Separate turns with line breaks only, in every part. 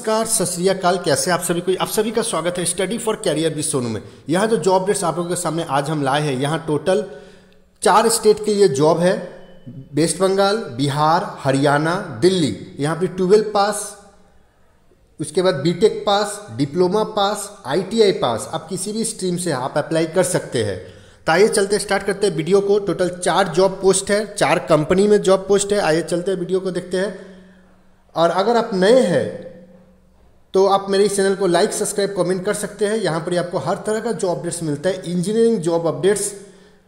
नमस्कार, सत कैसे आप सभी को? आप सभी का स्वागत है स्टडी फॉर कैरियर भी सोनू में। यहाँ जो जॉब डेट्स आप लोगों के सामने आज हम लाए हैं, यहाँ टोटल चार स्टेट के लिए जॉब है। वेस्ट बंगाल बिहार हरियाणा दिल्ली यहाँ पे ट्वेल्व पास उसके बाद BTech pass diploma pass ITI pass आप किसी भी स्ट्रीम से आप अप्लाई कर सकते हैं। तो आइए चलते स्टार्ट करते हैं वीडियो को। टोटल चार जॉब पोस्ट है, चार कंपनी में जॉब पोस्ट है। आइए चलते हैं वीडियो को देखते हैं। और अगर आप नए हैं तो आप मेरे इस चैनल को लाइक, सब्सक्राइब, कमेंट कर सकते हैं। यहाँ पर आपको हर तरह का जॉब अपडेट्स मिलता है। इंजीनियरिंग जॉब अपडेट्स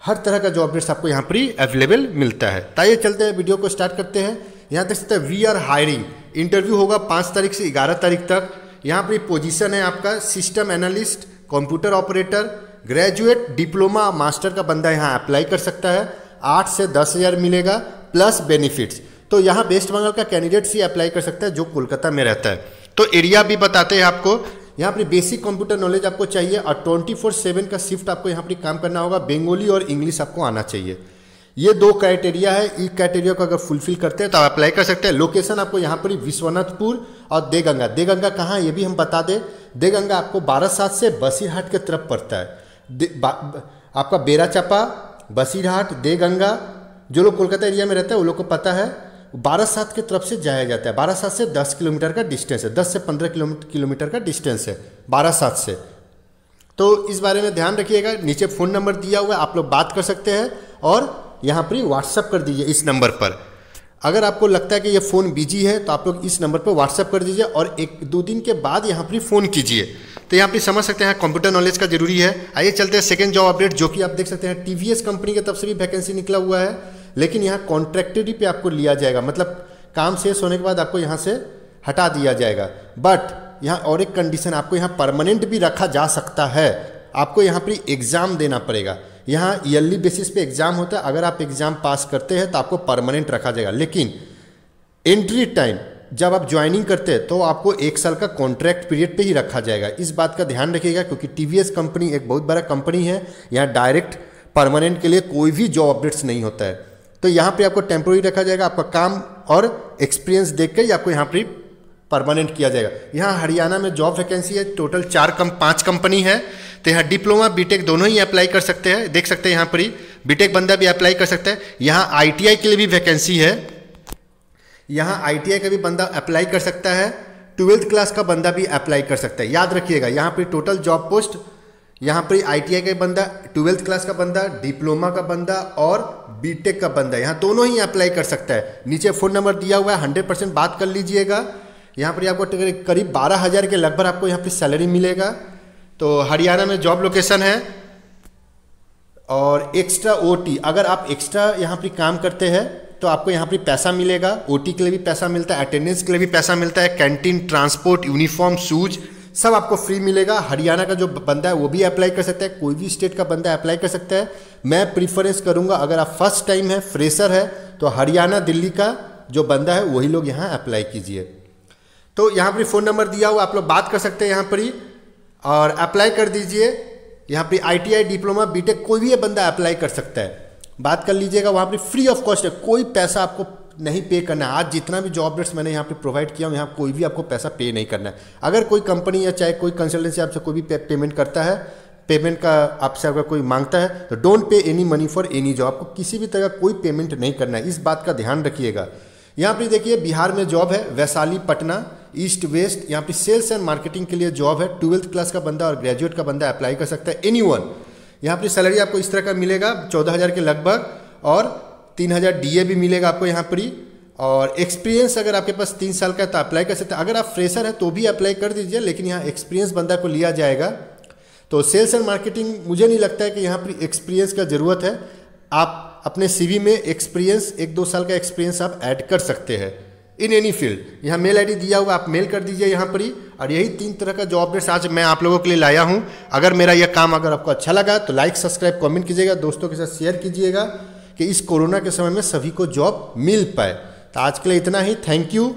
हर तरह का जॉब अपडेट्स आपको यहाँ पर ही अवेलेबल मिलता है। ताइए चलते हैं वीडियो को स्टार्ट करते हैं। यहाँ देख सकते हैं वी आर हायरिंग इंटरव्यू होगा पाँच तारीख से ग्यारह तारीख तक। यहाँ पर पोजिशन है आपका system analyst computer operator graduate diploma master का बंदा यहाँ अप्लाई कर सकता है। आठ से दस हज़ार मिलेगा प्लस बेनिफिट्स तो यहाँ वेस्ट बंगाल का कैंडिडेट्स ही अप्लाई कर सकता है, जो कोलकाता में रहता है। तो एरिया भी बताते हैं आपको। यहाँ पर बेसिक कंप्यूटर नॉलेज आपको चाहिए और ट्वेंटी फोर सेवन का शिफ्ट आपको यहाँ पर काम करना होगा। बेंगोली और इंग्लिश आपको आना चाहिए। ये दो क्राइटेरिया है। ई क्राइटेरिया को अगर फुलफिल करते हैं तो आप अप्लाई कर सकते हैं। लोकेशन आपको यहाँ पर विश्वनाथपुर और देगंगा। देगंगा कहाँ ये भी हम बता दें। देगंगा आपको बारह सात से बसीरहाट के तरफ़ पड़ता है। आपका बेरा चापा बसीरहाट, देगंगा, जो लोग कोलकाता एरिया में रहते हैं, वो लोग को पता है। बारह सात की तरफ़ से जाया जाता है। बारह सात से दस किलोमीटर का डिस्टेंस है। दस से पंद्रह किलोमीटर का डिस्टेंस है। बारह सात से। तो इस बारे में ध्यान रखिएगा। नीचे फ़ोन नंबर दिया हुआ है, आप लोग बात कर सकते हैं और यहाँ पर व्हाट्सअप कर दीजिए इस नंबर पर। अगर आपको लगता है कि ये फ़ोन बिज़ी है तो आप लोग इस नंबर पर व्हाट्सअप कर दीजिए और एक, दो दिन के बाद यहाँ पर फ़ोन कीजिए। तो यहाँ पर समझ सकते हैं कंप्यूटर नॉलेज का ज़रूरी है। आइए चलते हैं सेकेंड जॉब अपडेट जो कि आप देख सकते हैं टीवीएस कंपनी की तरफ़ से भी वैकेंसी निकला हुआ है। लेकिन यहाँ कॉन्ट्रैक्टरी पे आपको लिया जाएगा। मतलब काम शेष होने के बाद आपको यहाँ से हटा दिया जाएगा। बट यहाँ और एक कंडीशन आपको यहाँ परमानेंट भी रखा जा सकता है। आपको यहाँ पर एग्ज़ाम देना पड़ेगा। यहाँ ईयरली बेसिस पे एग्ज़ाम होता है। अगर आप एग्ज़ाम पास करते हैं तो आपको परमानेंट रखा जाएगा। लेकिन एंट्री टाइम जब आप ज्वाइनिंग करते हैं तो आपको एक साल का कॉन्ट्रैक्ट पीरियड पे ही रखा जाएगा। इस बात का ध्यान रखिएगा क्योंकि टीवीएस कंपनी एक बहुत बड़ा कंपनी है। यहाँ डायरेक्ट परमानेंट के लिए कोई भी जॉब अपडेट्स नहीं होता है। तो यहाँ पे आपको टेम्प्रोरी रखा जाएगा, आपका काम और एक्सपीरियंस देख कर आपको यहाँ पर परमानेंट किया जाएगा। यहाँ हरियाणा में जॉब वैकेंसी है टोटल चार कम, पाँच कंपनी है तो यहाँ डिप्लोमा बीटेक दोनों ही अप्लाई कर सकते हैं। देख सकते हैं यहाँ पर ही बीटेक बंदा भी अप्लाई कर सकता है। यहाँ आईटीआई के लिए भी वैकेंसी है। यहाँ आईटीआई का भी बंदा अप्लाई कर सकता है। ट्वेल्थ क्लास का बंदा भी अप्लाई कर सकता है। याद रखिएगा, यहाँ पर टोटल जॉब पोस्ट यहाँ पर आई का बंदा, ट्वेल्थ क्लास का बंदा, डिप्लोमा का बंदा और बीटेक का बंदा। यहाँ दोनों ही अप्लाई कर सकता है। नीचे फ़ोन नंबर दिया हुआ है हंड्रेड परसेंट बात कर लीजिएगा। यहाँ पर आपको करीब बारह हज़ार के लगभग आपको यहाँ पर सैलरी मिलेगा। तो हरियाणा में जॉब लोकेशन है और एक्स्ट्रा ओटी अगर आप एक्स्ट्रा यहाँ पर काम करते हैं तो आपको यहाँ पर पैसा मिलेगा। ओटी के लिए भी पैसा मिलता है अटेंडेंस के लिए भी पैसा मिलता है। कैंटीन ट्रांसपोर्ट यूनिफॉर्म शूज़ सब आपको फ्री मिलेगा। हरियाणा का जो बंदा है, वो भी अप्लाई कर सकता है। कोई भी स्टेट का बंदा अप्लाई कर सकता है। मैं प्रीफरेंस करूँगा, अगर आप फ़र्स्ट टाइम है फ्रेशर है तो हरियाणा, दिल्ली का जो बंदा है, वही लोग यहाँ अप्लाई कीजिए। तो यहाँ पर फ़ोन नंबर दिया हुआ, आप लोग बात कर सकते हैं यहाँ पर ही। और अप्लाई कर दीजिए। यहाँ पर आईटीआई डिप्लोमा बीटेक कोई भी बंदा अप्लाई कर सकता है। बात कर लीजिएगा, वहाँ पर फ्री ऑफ़ कॉस्ट है। कोई पैसा आपको नहीं पे करना है। आज जितना भी जॉब रेट्स मैंने यहाँ पे प्रोवाइड किया हूँ यहाँ कोई भी आपको पैसा पे नहीं करना है। अगर कोई कंपनी या चाहे कोई कंसल्टेंसी आपसे कोई भी पे, पेमेंट करता है पेमेंट का आपसे अगर कोई माँगता है तो don't pay any money for any job आपको किसी भी तरह का कोई पेमेंट नहीं करना है। इस बात का ध्यान रखिएगा। यहाँ पर देखिए बिहार में जॉब है वैशाली पटना ईस्ट वेस्ट यहाँ पे सेल्स एंड मार्केटिंग के लिए जॉब है। ट्वेल्थ क्लास का बंदा और ग्रेजुएट का बंदा अप्लाई कर सकता है एनी वन यहाँ पर सैलरी आपको इस तरह का मिलेगा चौदह हज़ार के लगभग। और तीन हज़ार डी भी मिलेगा आपको यहाँ पर ही। और एक्सपीरियंस अगर आपके पास तीन साल का है तो अप्लाई कर सकते हैं। अगर आप फ्रेशर है तो भी अप्लाई कर दीजिए, लेकिन यहाँ एक्सपीरियंस बंदा को लिया जाएगा। तो सेल्स एंड मार्केटिंग मुझे नहीं लगता है कि यहाँ पर एक्सपीरियंस का ज़रूरत है। आप अपने सीवी में एक्सपीरियंस एक दो साल का एक्सपीरियंस आप ऐड कर सकते हैं। इन एनी फ़ील्ड यहाँ मेल आईडी दिया हुआ, आप मेल कर दीजिए यहाँ पर ही। और यही तीन तरह का जॉब डेट्स आज मैं आप लोगों के लिए लाया हूँ। अगर मेरा यह काम अगर आपको अच्छा लगा तो लाइक सब्सक्राइब कमेंट कीजिएगा, दोस्तों के साथ शेयर कीजिएगा। कि इस कोरोना के समय में सभी को जॉब मिल पाए। तो आज के लिए इतना ही। Thank you